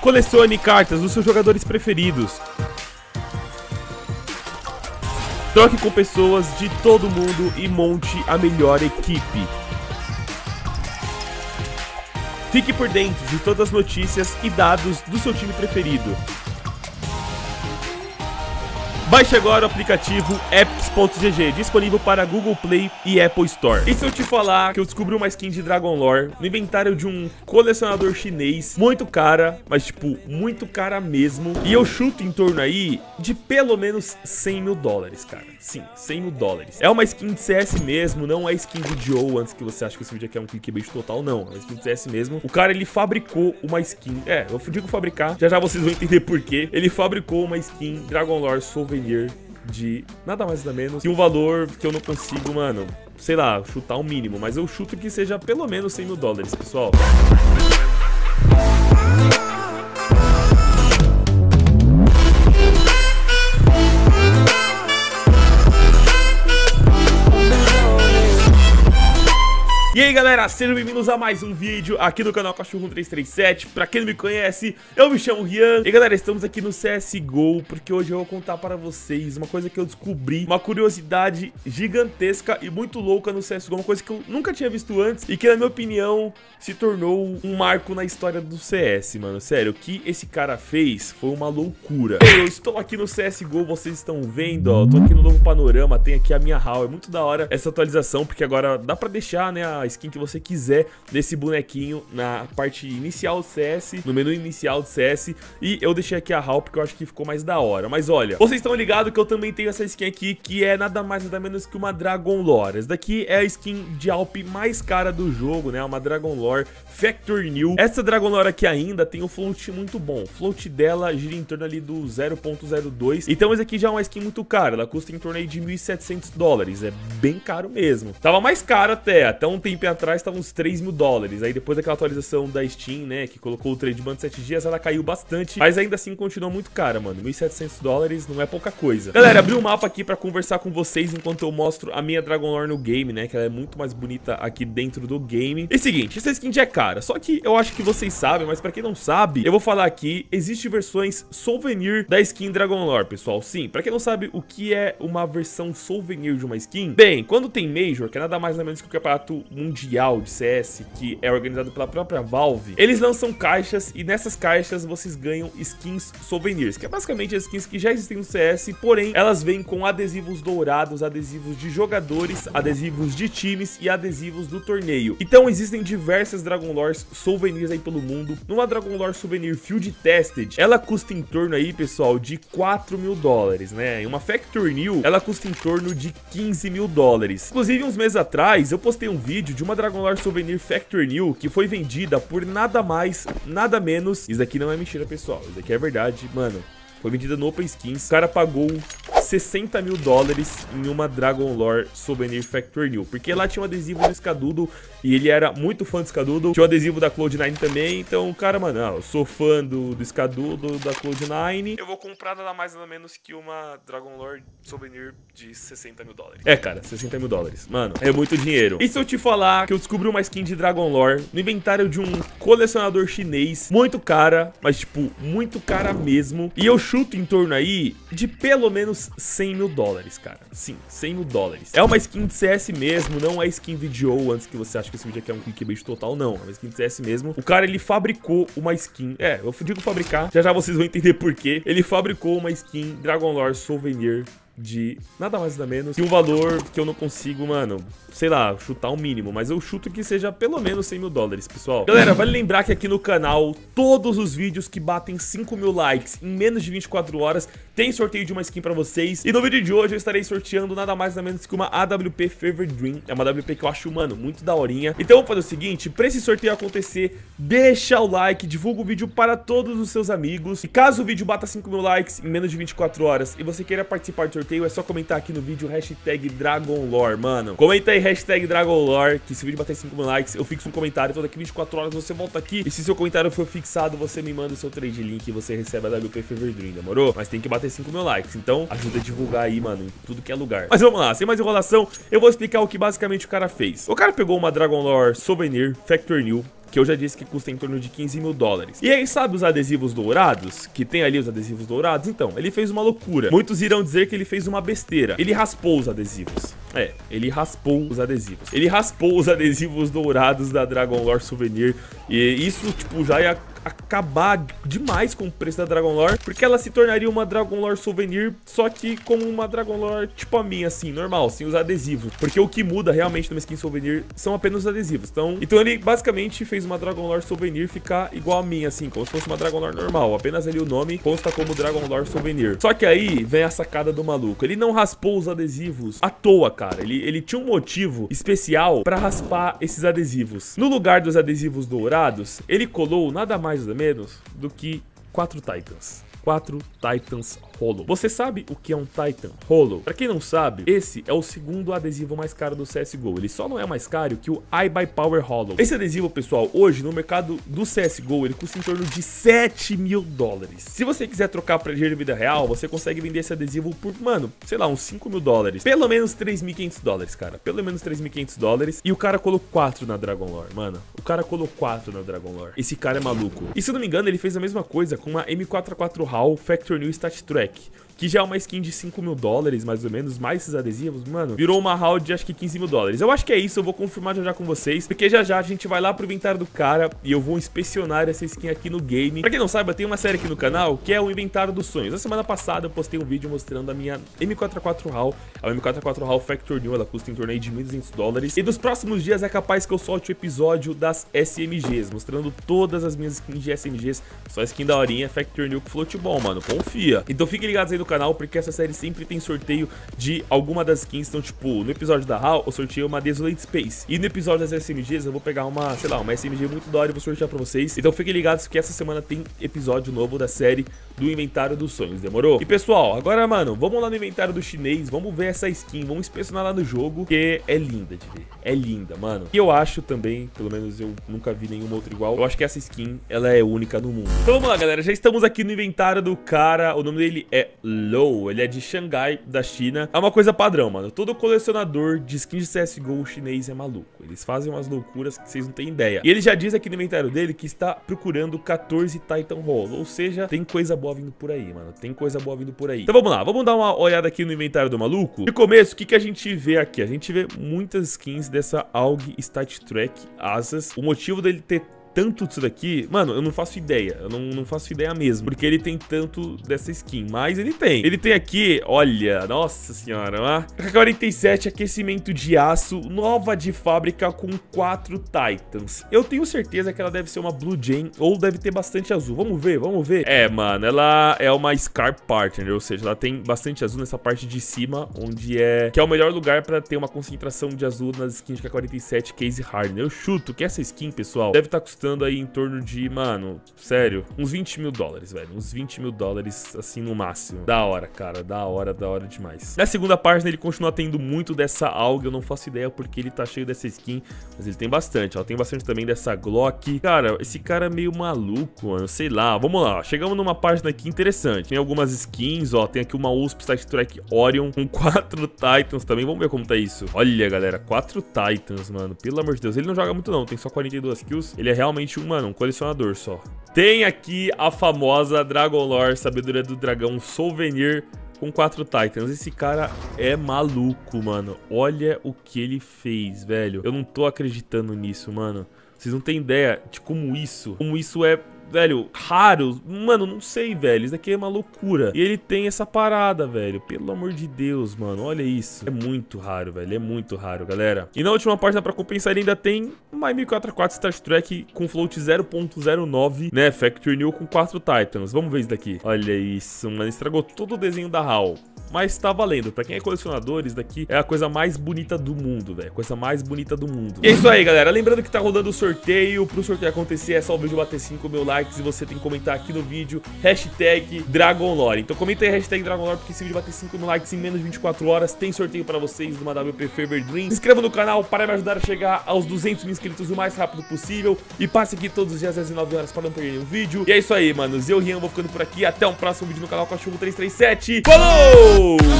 Colecione cartas dos seus jogadores preferidos. Troque com pessoas de todo mundo e monte a melhor equipe. Fique por dentro de todas as notícias e dados do seu time preferido. Baixe agora o aplicativo Epics.gg, disponível para Google Play e Apple Store. E se eu te falar que eu descobri uma skin de Dragon Lore no inventário de um colecionador chinês, muito cara, mas tipo, muito cara mesmo, e eu chuto em torno aí de pelo menos 100 mil dólares, cara. Sim, 100 mil dólares. É uma skin de CS mesmo, não é skin do Joe, antes que você ache que esse vídeo aqui é um clickbait total, não. É uma skin de CS mesmo. O cara, ele fabricou uma skin, é, eu digo fabricar, já já vocês vão entender por quê. Ele fabricou uma skin Dragon Lore Souvenir de nada mais nada menos que um valor que eu não consigo, mano, sei lá, chutar o um mínimo, mas eu chuto que seja pelo menos 100 mil dólares, pessoal. E aí galera, sejam bem-vindos a mais um vídeo aqui no canal Cachorro 337 Pra quem não me conhece, eu me chamo Rian. E galera, estamos aqui no CSGO Porque hoje eu vou contar para vocês uma coisa que eu descobri Uma curiosidade gigantesca e muito louca no CSGO Uma coisa que eu nunca tinha visto antes E que na minha opinião se tornou um marco na história do CS, mano. Sério, o que esse cara fez foi uma loucura. Eu estou aqui no CSGO, vocês estão vendo, ó. Tô aqui no novo panorama, tem aqui a minha hall. É muito da hora essa atualização Porque agora dá pra deixar, né, a skin que você quiser desse bonequinho na parte inicial do CS, no menu inicial do CS. E eu deixei aqui a HAL porque eu acho que ficou mais da hora. Mas olha, vocês estão ligados que eu também tenho essa skin aqui, que é nada mais nada menos que uma Dragon Lore. Essa daqui é a skin de Alp mais cara do jogo, né? Uma Dragon Lore Factory New. Essa Dragon Lore aqui ainda tem um float muito bom. O float dela gira em torno ali do 0.02. Então esse aqui já é uma skin muito cara. Ela custa em torno aí de 1.700 dólares. É bem caro mesmo. Tava mais caro até. Até um tempo atrás tava uns 3 mil dólares. Aí depois daquela atualização da Steam, né, que colocou o trade ban 7 dias, ela caiu bastante. Mas ainda assim continua muito cara, mano. 1.700 dólares não é pouca coisa. Galera, abri o um mapa aqui pra conversar com vocês enquanto eu mostro a minha Dragon Lore no game, né, que ela é muito mais bonita aqui dentro do game. E seguinte, essa skin já é cara. Só que eu acho que vocês sabem, mas pra quem não sabe, eu vou falar aqui, existe versões souvenir da skin Dragon Lore, pessoal. Sim, pra quem não sabe o que é uma versão souvenir de uma skin, bem, quando tem Major, que é nada mais nada menos que o campeonato mundial de CS, que é organizado pela própria Valve, eles lançam caixas e nessas caixas vocês ganham skins souvenirs, que é basicamente as skins que já existem no CS, porém elas vêm com adesivos dourados, adesivos de jogadores, adesivos de times e adesivos do torneio. Então existem diversas Dragon Lores souvenirs aí pelo mundo. Numa Dragon Lore Souvenir Field Tested, ela custa em torno aí, pessoal, de 4 mil dólares, né? E uma Factory New, ela custa em torno de 15 mil dólares. Inclusive, uns meses atrás, eu postei um vídeo de uma Dragon Lore Souvenir Factory New que foi vendida por nada mais, nada menos. Isso aqui não é mentira, pessoal. Isso aqui é verdade, mano. Foi vendida no Open Skins. O cara pagou 60 mil dólares em uma Dragon Lore Souvenir Factory New. Porque lá tinha um adesivo do Escadudo e ele era muito fã do Escadudo. Tinha o um adesivo da Cloud9 também. Então, o cara, mano, ah, eu sou fã do, do Escadudo, da Cloud9. Eu vou comprar nada mais nada menos que uma Dragon Lore Souvenir de 60 mil dólares. É, cara, 60 mil dólares. Mano, é muito dinheiro. E se eu te falar que eu descobri uma skin de Dragon Lore no inventário de um colecionador chinês, muito cara, mas tipo, muito cara mesmo. E eu chuto em torno aí de pelo menos 100 mil dólares, cara. Sim, 100 mil dólares. É uma skin de CS mesmo, não é skin vídeo antes que você ache que esse vídeo aqui é um clickbait total, não. É uma skin de CS mesmo. O cara, ele fabricou uma skin, é, eu digo fabricar, já já vocês vão entender por quê. Ele fabricou uma skin Dragon Lore Souvenir de nada mais nada menos que um valor que eu não consigo, mano, sei lá, chutar um mínimo, mas eu chuto que seja pelo menos 100 mil dólares, pessoal. Galera, vale lembrar que aqui no canal, todos os vídeos que batem 5 mil likes em menos de 24 horas, tem sorteio de uma skin pra vocês. E no vídeo de hoje eu estarei sorteando nada mais nada menos que uma AWP Fever Dream. É uma AWP que eu acho, mano, muito daorinha. Então vamos fazer o seguinte, pra esse sorteio acontecer, deixa o like, divulga o vídeo para todos os seus amigos. E caso o vídeo bata 5 mil likes em menos de 24 horas e você queira participar do sorteio, é só comentar aqui no vídeo hashtag DragonLore, mano. Comenta aí hashtag DragonLore, que se o vídeo bater 5 mil likes, eu fixo um comentário, então daqui 24 horas você volta aqui. E se seu comentário for fixado, você me manda o seu trade link e você recebe a WP Fever Dream, demorou? Mas tem que bater 5 mil likes, então ajuda a divulgar aí, mano, em tudo que é lugar. Mas vamos lá, sem mais enrolação, eu vou explicar o que basicamente o cara fez. O cara pegou uma Dragon Lore Souvenir Factory New, que eu já disse que custa em torno de 15 mil dólares. E aí, sabe os adesivos dourados? Que tem ali os adesivos dourados? Então, ele fez uma loucura. Muitos irão dizer que ele fez uma besteira. Ele raspou os adesivos. É, ele raspou os adesivos. Ele raspou os adesivos dourados da Dragon Lore Souvenir. E isso, tipo, já ia acabar demais com o preço da Dragon Lore, porque ela se tornaria uma Dragon Lore Souvenir, só que como uma Dragon Lore tipo a minha, assim, normal, sem os adesivos. Porque o que muda realmente numa skin Souvenir são apenas os adesivos. Então, então ele basicamente fez uma Dragon Lore Souvenir ficar igual a minha, assim, como se fosse uma Dragon Lore normal. Apenas ali o nome consta como Dragon Lore Souvenir. Só que aí vem a sacada do maluco. Ele não raspou os adesivos à toa, cara. Ele, ele tinha um motivo especial pra raspar esses adesivos. No lugar dos adesivos dourados, ele colou nada mais mais ou menos do que quatro Titans. Quatro Titans Você sabe o que é um Titan Hollow? Pra quem não sabe, esse é o segundo adesivo mais caro do CSGO. Ele só não é mais caro que o iBuyPower Hollow. Esse adesivo, pessoal, hoje no mercado do CSGO, ele custa em torno de 7 mil dólares. Se você quiser trocar pra dinheiro de vida real, você consegue vender esse adesivo por, mano, sei lá, uns 5 mil dólares. Pelo menos 3.500 dólares, cara. Pelo menos 3.500 dólares. E o cara colocou 4 na Dragon Lore, mano. O cara colocou 4 na Dragon Lore. Esse cara é maluco. E se eu não me engano, ele fez a mesma coisa com uma M44 HAL Factor New Stat Track Québec. Que já é uma skin de 5 mil dólares, mais ou menos, mais esses adesivos, mano, virou uma haul de acho que 15 mil dólares. Eu acho que é isso, eu vou confirmar já já com vocês, porque já já a gente vai lá pro inventário do cara e eu vou inspecionar essa skin aqui no game. Pra quem não saiba, tem uma série aqui no canal que é o inventário dos sonhos. Na semana passada eu postei um vídeo mostrando a minha M44 HAL, a M44 HAL Factor New, ela custa em torno de 1.200 dólares. E dos próximos dias é capaz que eu solte o episódio das SMGs, mostrando todas as minhas skins de SMGs, só skin da horinha, Factor New com float bom, mano, confia. Então fiquem ligados aí no canal, porque essa série sempre tem sorteio de alguma das skins. Então, tipo, no episódio da HAL, eu sorteio uma Desolate Space. E no episódio das SMGs, eu vou pegar uma, sei lá, uma SMG muito da hora e vou sortear pra vocês. Então fiquem ligados que essa semana tem episódio novo da série do Inventário dos Sonhos, demorou? E pessoal, agora, mano, vamos lá no Inventário do Chinês, vamos ver essa skin, vamos inspecionar lá no jogo, que é linda de ver. É linda, mano. E eu acho também, pelo menos eu nunca vi nenhuma outra igual, eu acho que essa skin, ela é única no mundo. Então vamos lá, galera, já estamos aqui no inventário do cara, o nome dele é Low ele é de Xangai, da China. É uma coisa padrão, mano. Todo colecionador de skins de CSGO chinês é maluco. Eles fazem umas loucuras que vocês não têm ideia. E ele já diz aqui no inventário dele que está procurando 14 Titan Hall. Ou seja, tem coisa boa vindo por aí, mano. Tem coisa boa vindo por aí. Então vamos lá, vamos dar uma olhada aqui no inventário do maluco. De começo, o que, que a gente vê aqui? A gente vê muitas skins dessa AUG Stat Track Asas. O motivo dele ter tanto disso daqui, mano, eu não faço ideia. Eu não, não faço ideia mesmo. Porque ele tem tanto dessa skin. Mas ele tem. Ele tem aqui, olha, nossa senhora, ó. AK-47, aquecimento de aço, nova de fábrica com quatro Titans. Eu tenho certeza que ela deve ser uma Blue Jane ou deve ter bastante azul. Vamos ver, vamos ver. É, mano, ela é uma Scar Partner, ou seja, ela tem bastante azul nessa parte de cima, onde é... Que é o melhor lugar pra ter uma concentração de azul nas skins de AK-47 Case Hardener. Eu chuto que essa skin, pessoal, deve estar tá custando custando aí em torno de, mano, sério, uns 20 mil dólares, velho. Uns 20 mil dólares, assim, no máximo. Da hora, cara, da hora, da hora demais. Na segunda página, ele continua tendo muito dessa alga, eu não faço ideia porque ele tá cheio dessa skin, mas ele tem bastante, ó. Tem bastante também dessa Glock. Cara, esse cara é meio maluco, mano, sei lá. Vamos lá, chegamos numa página aqui interessante. Tem algumas skins, ó, tem aqui uma USP Side Track Orion com quatro Titans também. Vamos ver como tá isso. Olha, galera, quatro Titans, mano, pelo amor de Deus. Ele não joga muito não, tem só 42 kills. Ele é realmente realmente um, mano, um colecionador só. Tem aqui a famosa Dragon Lore, Sabedoria do Dragão Souvenir com quatro Titans. Esse cara é maluco, mano. Olha o que ele fez, velho. Eu não tô acreditando nisso, mano. Vocês não têm ideia de como isso, como isso é velho, raro. Mano, não sei, velho. Isso daqui é uma loucura. E ele tem essa parada, velho. Pelo amor de Deus, mano. Olha isso. É muito raro, velho. É muito raro, galera. E na última página, pra compensar, ele ainda tem uma M4A4 Star Trek com float 0.09, né? Factory New com 4 Titans. Vamos ver isso daqui. Olha isso, mano. Estragou todo o desenho da HAL mas tá valendo. Pra quem é colecionador, isso daqui é a coisa mais bonita do mundo, velho. Coisa mais bonita do mundo. E é isso aí, galera. Lembrando que tá rolando o sorteio. Pro sorteio acontecer, é só o vídeo bater 5 mil likes e você tem que comentar aqui no vídeo hashtag DragonLore. Então comenta aí hashtag DragonLore, porque esse vídeo bater 5 mil likes em menos de 24 horas, tem sorteio pra vocês de uma WP Fever Dream. Se inscreva no canal para me ajudar a chegar aos 200 mil inscritos o mais rápido possível. E passe aqui todos os dias às 19 horas para não perder nenhum vídeo. E é isso aí, manos. Eu, Rian, vou ficando por aqui. Até um próximo vídeo no canal Cachorro 337. Falou! Whoa.